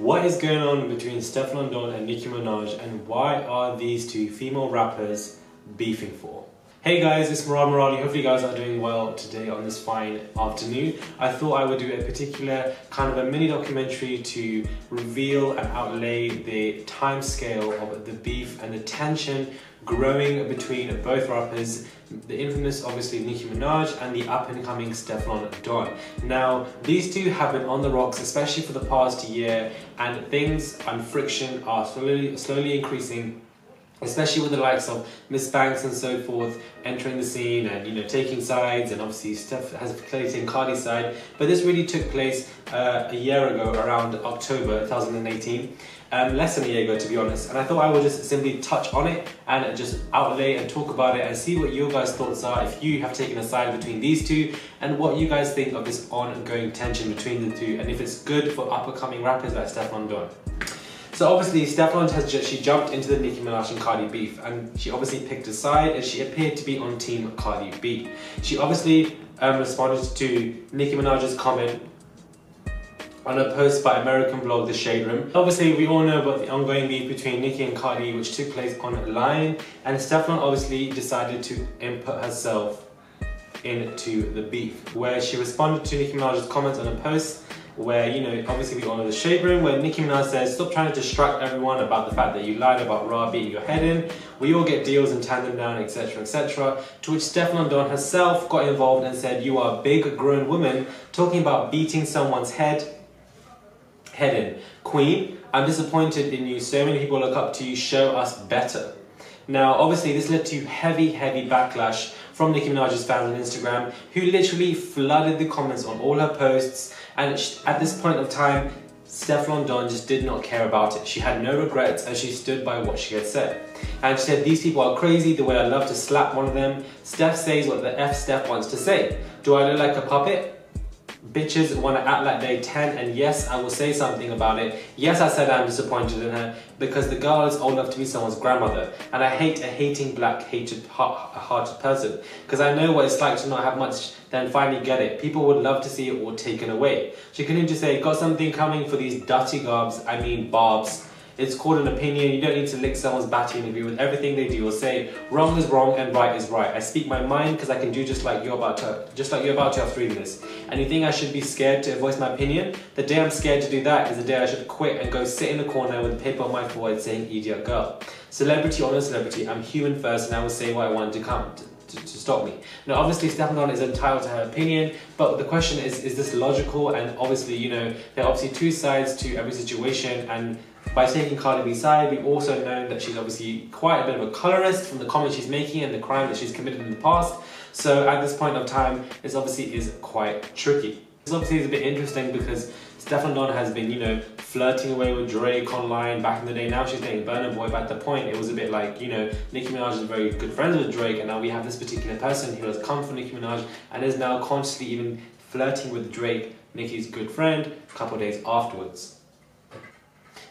What is going on between Stefflon Don and Nicki Minaj and why are these two female rappers beefing for? Hey guys, it's Murad Merali. Hopefully you guys are doing well today on this fine afternoon. I thought I would do a particular kind of a mini documentary to reveal and outlay the time scale of the beef and the tension growing between both rappers, the infamous obviously Nicki Minaj and the up and coming Stefflon Don. Now, these two have been on the rocks, especially for the past year, and things and friction are slowly, slowly increasing especially with the likes of Miss Banks and so forth entering the scene and you know taking sides and obviously Steph has clearly taken Cardi's side. But this really took place uh, a year ago around October 2018 um, less than a year ago to be honest. And I thought I would just simply touch on it and just outlay and talk about it and see what your guys thoughts are if you have taken a side between these two and what you guys think of this ongoing tension between the two and if it's good for up and coming rappers like Stefflon Don. So obviously Stefflon has just, she jumped into the Nicki Minaj and Cardi beef and she obviously picked a side and she appeared to be on team Cardi B. She obviously um, responded to Nicki Minaj's comment on a post by American blog The Shade Room. Obviously we all know about the ongoing beef between Nicki and Cardi which took place online and Stefflon obviously decided to input herself into the beef where she responded to Nicki Minaj's comments on a post where, you know, obviously we all know the shade room, where Nicki Minaj says, stop trying to distract everyone about the fact that you lied about Rah beating your head in. We all get deals and tandem down, etc., etc. To which Stefflon Don herself got involved and said, you are a big grown woman talking about beating someone's head, head in. Queen, I'm disappointed in you. So many people look up to you. Show us better. Now, obviously, this led to heavy, heavy backlash from Nicki Minaj's fans on Instagram, who literally flooded the comments on all her posts. And at this point of time, Stefflon Don just did not care about it. She had no regrets and she stood by what she had said. And she said, these people are crazy, the way I love to slap one of them. Steph says what the F Steph wants to say. Do I look like a puppet? Bitches want to act like they 10 and yes I will say something about it. Yes I said I'm disappointed in her because the girl is old enough to be someone's grandmother and I hate a hating black hated hearted person because I know what it's like to not have much then finally get it. People would love to see it all taken away. She continued to say got something coming for these dirty garbs I mean barbs it's called an opinion. You don't need to lick someone's batty and agree with everything they do or say. Wrong is wrong and right is right. I speak my mind because I can do just like you're about to, just like you're about to after reading this. And you think I should be scared to voice my opinion? The day I'm scared to do that is the day I should quit and go sit in the corner with a paper on my forehead saying idiot girl. Celebrity or no celebrity, I'm human first and I will say what I want to come. To, to, to, stop me. Now, obviously, Stefflon is entitled to her opinion, but the question is, is this logical? And obviously, you know, there are obviously two sides to every situation, and by taking Cardi B's side, we've also known that she's obviously quite a bit of a colorist from the comments she's making and the crime that she's committed in the past. So at this point of time, this obviously is quite tricky. This obviously is a bit interesting because Stefflon Don has been, you know, flirting away with Drake online back in the day. Now she's dating Burna Boy, but at the point it was a bit like, you know, Nicki Minaj is very good friends with Drake, and now we have this particular person who has come from Nicki Minaj and is now constantly even flirting with Drake, Nicki's good friend, a couple days afterwards.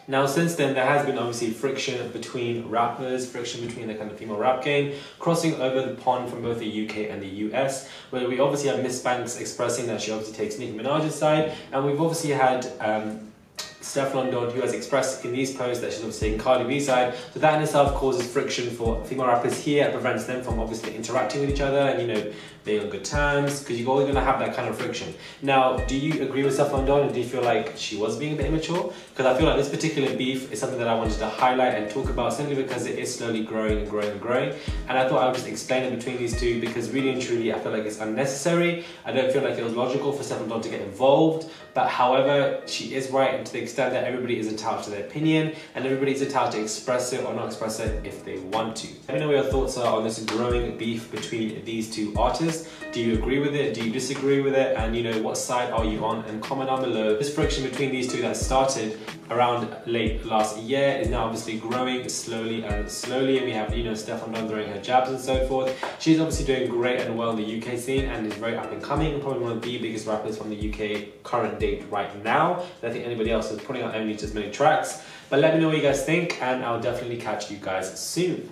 Now, since then, there has been obviously friction between rappers, friction between the kind of female rap game, crossing over the pond from both the UK and the US, where we obviously have Miss Banks expressing that she obviously takes Nicki Minaj's side, and we've obviously had um, Stefflon Don, who has expressed in these posts that she's obviously taking Cardi B's side. So that in itself causes friction for female rappers here. Prevents them from obviously interacting with each other and, you know, being on good terms because you're always going to have that kind of friction. Now, do you agree with Stefflon Don and do you feel like she was being a bit immature? Because I feel like this particular beef is something that I wanted to highlight and talk about simply because it is slowly growing and growing and growing. And I thought I would just explain it between these two because really and truly I feel like it's unnecessary. I don't feel like it was logical for Stefflon Don to get involved. But however, she is right and to the extent that everybody is entitled to their opinion and everybody is entitled to express it or not express it if they want to. Let me know what your thoughts are on this growing beef between these two artists. Do you agree with it? Do you disagree with it? And you know, what side are you on? And comment down below. This friction between these two that started around late last year is now obviously growing slowly and slowly. And we have, you know, Stefflon Don throwing her jabs and so forth. She's obviously doing great and well in the UK scene and is very up and coming. Probably one of the biggest rappers from the UK current date right now. I don't think anybody else is putting out any as many tracks. But let me know what you guys think and I'll definitely catch you guys soon.